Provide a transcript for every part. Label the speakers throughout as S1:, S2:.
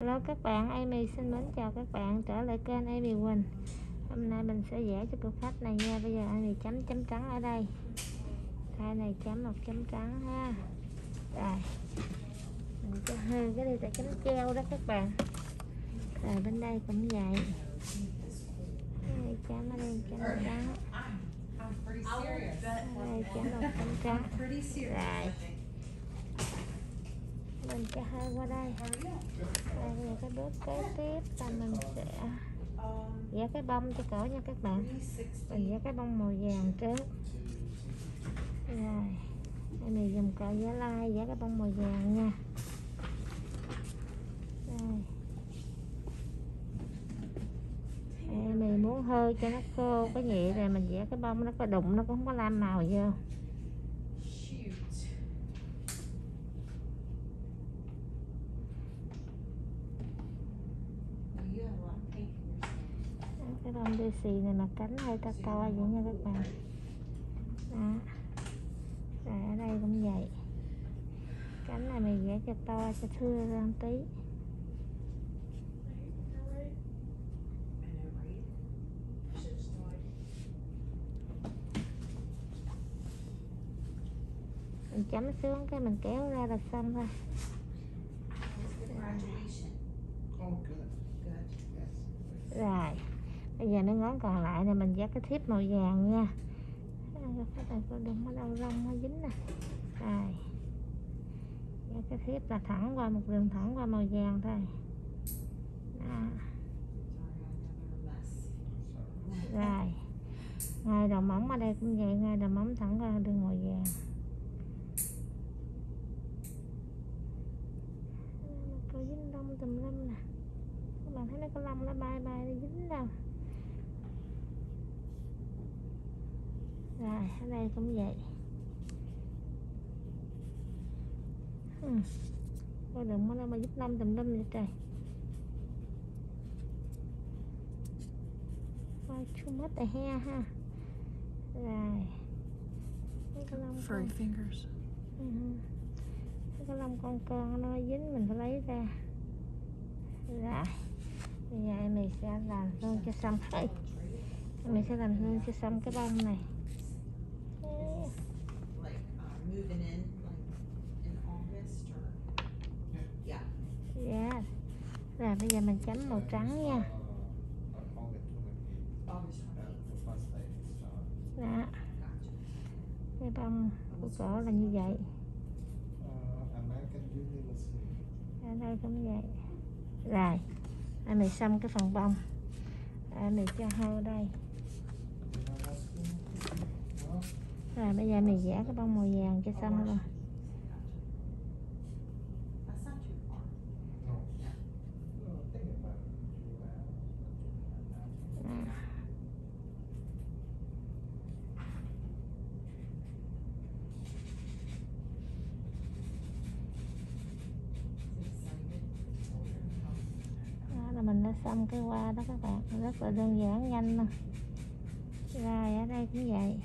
S1: Hello các bạn, Amy xin mến chào các bạn trở lại kênh Amy Quỳnh. Hôm nay mình sẽ vẽ cho cô khách này nha Bây giờ Amy chấm chấm trắng ở đây. Tay này chấm một chấm trắng ha. Rồi. Mình cho hơi cái đây là chấm treo đó các bạn. Rồi bên đây cũng vậy. Đây chấm ở đây chấm trắng. Đây chấm một chấm trắng. Rồi. Mình cho hơi qua đây. Đây là cái bước kế tiếp là mình sẽ vẽ cái bông cho cổ nha các bạn. Mình vẽ cái bông màu vàng trước. Rồi đây mình dùng cọ vẽ lai vẽ cái bông màu vàng nha. Rồi đây, mình muốn hơi cho nó khô cái nhẹ rồi mình vẽ cái bông nó có đụng nó cũng không có lam màu vô. Cái bông đê xì này mà cánh hơi to to vậy nha các bạn. Đó. Rồi ở đây cũng vậy. Cánh này mình vẽ cho to, cho thưa ra một tí. Mình chấm xuống cái mình kéo ra là xong thôi bây giờ nó ngón còn lại này mình dắt cái thiếp màu vàng nha. Cái này có đừng có đau rong nó dính nè đây. dắt cái thiếp là thẳng qua một đường, thẳng qua màu vàng thôi. Đó. Rồi. Ngay đầu móng ở đây cũng vậy ngay đầu móng thẳng qua đường màu vàng. Có dính lông tùm lum nè. Các bạn thấy nó có lông nó bay bay, nó dính đâu? Rồi ở đây cũng vậy. Ừ. coi đừng có đâu mà dính lông tùm lum vậy trời. Why too much the hair ha. Rồi. Mấy cái lông
S2: furry
S1: con
S2: fingers.
S1: ừ. mấy cái lông con con nó dính mình phải lấy ra. Rồi. Bây giờ em mình sẽ làm luôn cho xong. Ê, mình sẽ làm luôn cho xong cái bông này Ê,
S3: Like, uh, moving in, like, in August or? Yeah.
S1: dạ rồi bây giờ mình chấm màu trắng nha
S4: August
S3: August
S4: 20.
S3: Twenty-eighth.
S4: the first day is,
S1: đó
S3: Gotcha.
S1: cái bông của cổ là như vậy ở đây cũng vậy rồi em mình xong cái phần bông em mình cho hơ đây rồi, bây giờ mình vẽ cái bông màu vàng cho xong
S4: rồi.
S1: Đó. Là mình đã xong cái hoa đó các bạn rất là đơn giản, nhanh luôn rồi, ở đây cũng vậy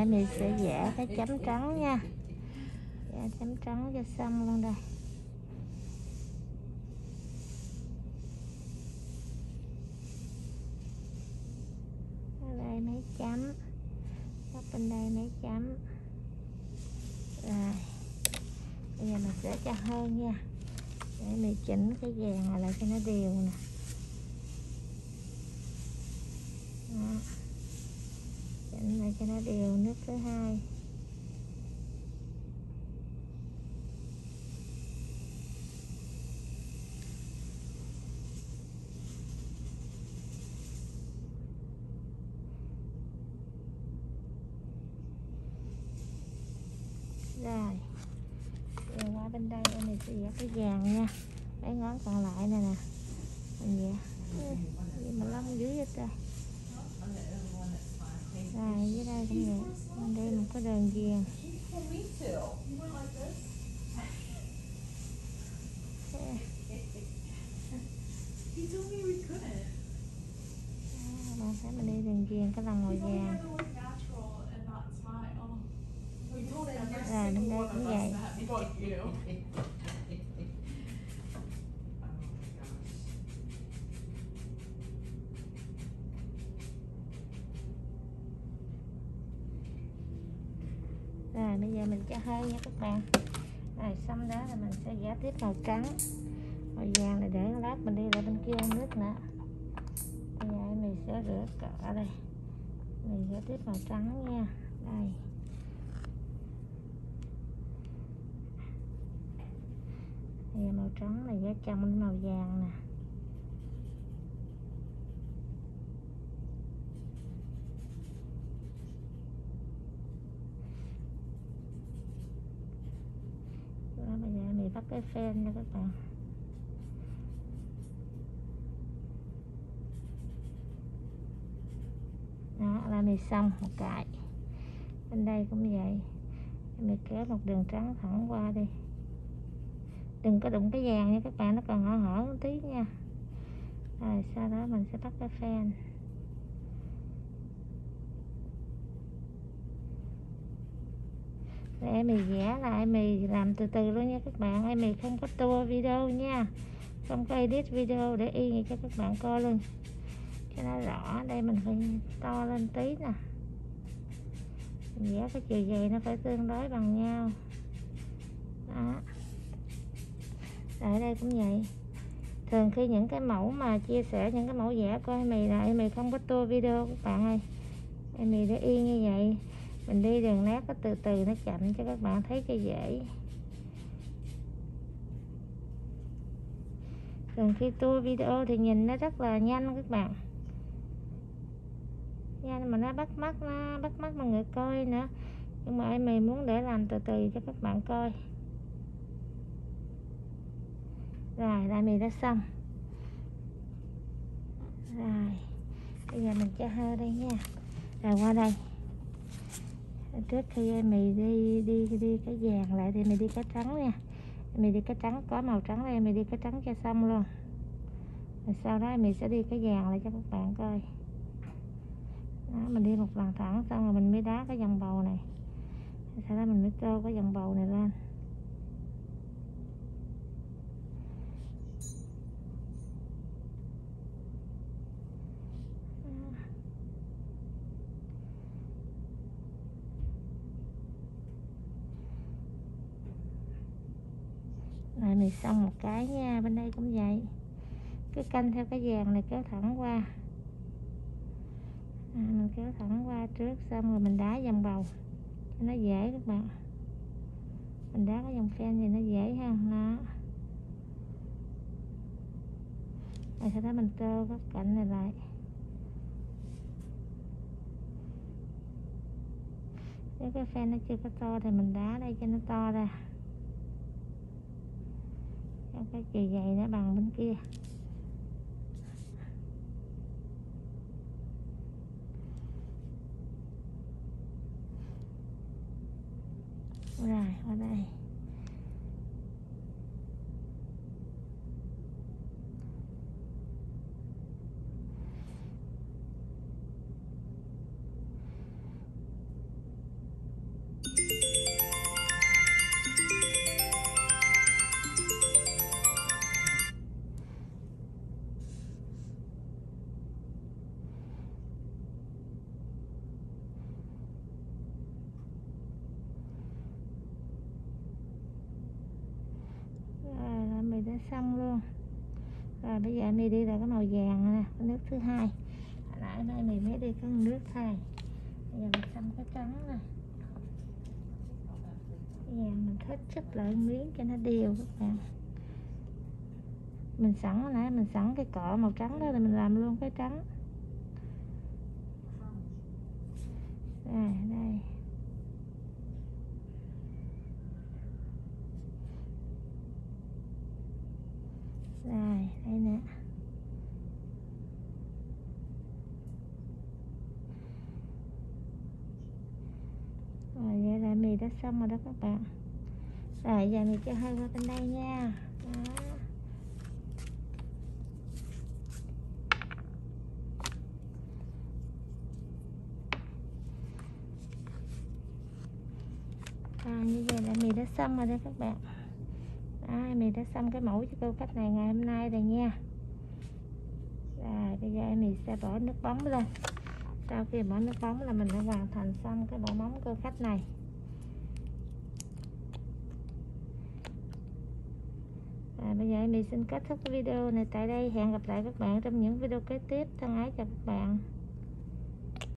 S1: mẹ mình sẽ vẽ cái chấm trắng nha. Vẽ chấm trắng cho xong luôn đây. Ở đây mấy chấm. Ở bên đây mấy chấm. Rồi. Bây giờ mình sẽ cho hơn nha. Để mình chỉnh cái vàng này lại cho nó đều nè Đó cho nó đều nước thứ hai. Rồi rồi qua bên đây em này sẽ vẽ cái vàng nha. Mấy ngón còn lại này nè. Dạ. Mình vẽ mà lông dưới hết trời dài dưới đây cũng được. Mình đây một cái đường viền
S3: ờ, bạn sẽ mình đi đường
S1: viền cái
S3: lòng ngồi dài
S1: rồi bây giờ mình cho hơi nha các bạn. Rồi xong đó là mình sẽ giả tiếp màu trắng. Màu vàng này để lát mình đi lại bên kia ăn nước nữa. Bây giờ mình sẽ rửa cọ đây. Mình giả tiếp màu trắng nha. Đây. Bây giờ màu trắng này vẽ chồng lên màu vàng nè đó các cái phen nha các bạn. Đó là mình xong, một cái. Bên đây cũng vậy. Mình kéo một đường trắng thẳng qua đi. Đừng có đụng cái vàng nha các bạn, nó còn hở hở một tí nha. Rồi, sau đó mình sẽ bắt cái phen để em mì vẽ là em mì làm từ từ luôn nha các bạn. Em mì không có tua video nha. Không có edit video để y cho các bạn coi luôn. Cho nó rõ, đây mình phải to lên tí nè. Vẽ cái chiều dày nó phải tương đối bằng nhau. Đó. Ở đây cũng vậy. Thường khi những cái mẫu mà chia sẻ những cái mẫu vẽ của em mì là em mì không có tua video các bạn ơi. Em mì để y như vậy mình đi đường nét nó từ từ nó chậm cho các bạn thấy cho dễ. Còn khi tua video thì nhìn nó rất là nhanh các bạn. Nhanh mà nó bắt mắt, nó bắt mắt mà người coi nữa. Nhưng mà em mì muốn để làm từ từ cho các bạn coi. Rồi là mì đã xong. Rồi, bây giờ mình cho hơi đây nha. Rồi, qua đây trước khi mày mì đi đi đi cái vàng lại thì mì đi cái trắng nha. Mì đi cái trắng có màu trắng đây mì đi cái trắng cho xong luôn. Rồi sau đó mày sẽ đi cái vàng lại cho các bạn coi. Đó, mình đi một lần thẳng xong rồi mình mới đá cái vòng bầu này. Sau đó mình mới tô cái vòng bầu này lên. Rồi mình xong một cái nha bên đây cũng vậy. Cứ canh theo cái vàng này kéo thẳng qua. À, mình kéo thẳng qua trước xong rồi mình đá vòng bầu. Cho nó dễ các bạn. Mình đá cái vòng fan thì nó dễ ha nó. Rồi sau đó mình tô các cạnh này lại. Nếu cái fan nó chưa có to thì mình đá đây cho nó to ra cho cái chiều dày nó bằng bên kia. Rồi qua đây. Xong luôn. Rồi bây giờ mì đi là cái màu vàng nè, cái nước thứ hai. Hồi nãy nay mì mới đi cái nước hai bây giờ mình xong cái trắng nè. Vàng mình thích xếp lại miếng cho nó đều các bạn. Mình sẵn hồi nãy mình sẵn cái cọ màu trắng đó thì mình làm luôn cái trắng. xong rồi đó các bạn. Rồi giờ mình cho hơi qua bên đây nha. Đó. À, như vậy là mình đã xong rồi đó các bạn. À, mình đã xong cái mẫu cho cô khách này ngày hôm nay rồi nha. Rồi bây giờ mình sẽ bỏ nước bóng lên. Sau khi bỏ nước bóng là mình đã hoàn thành xong cái bộ móng cơ khách này. Bây giờ mình xin kết thúc cái video này tại đây. Hẹn gặp lại các bạn trong những video kế tiếp. Thân ái, chào các bạn.